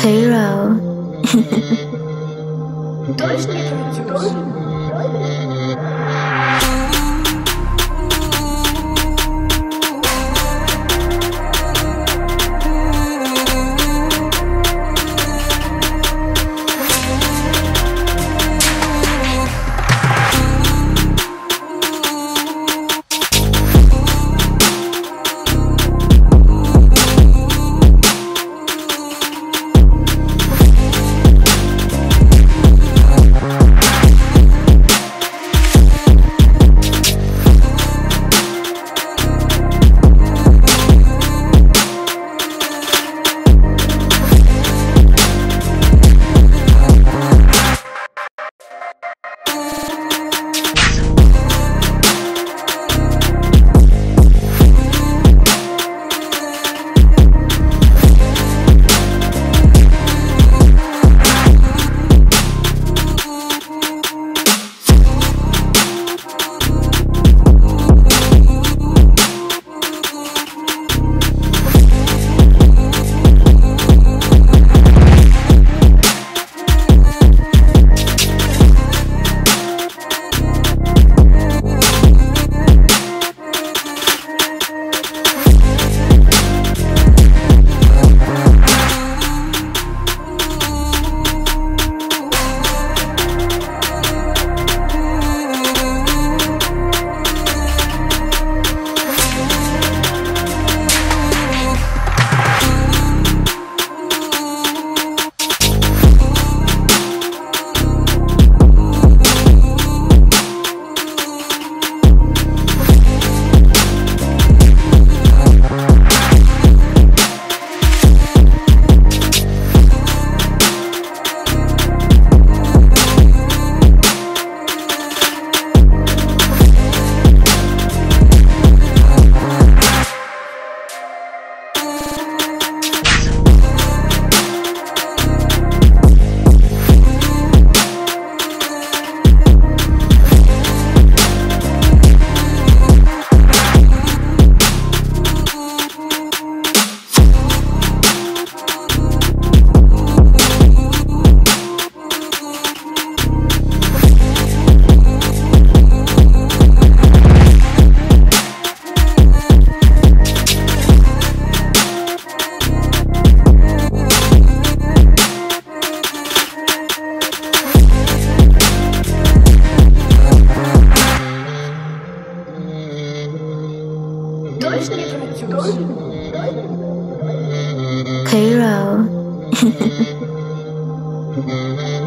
Cairo. Cairo.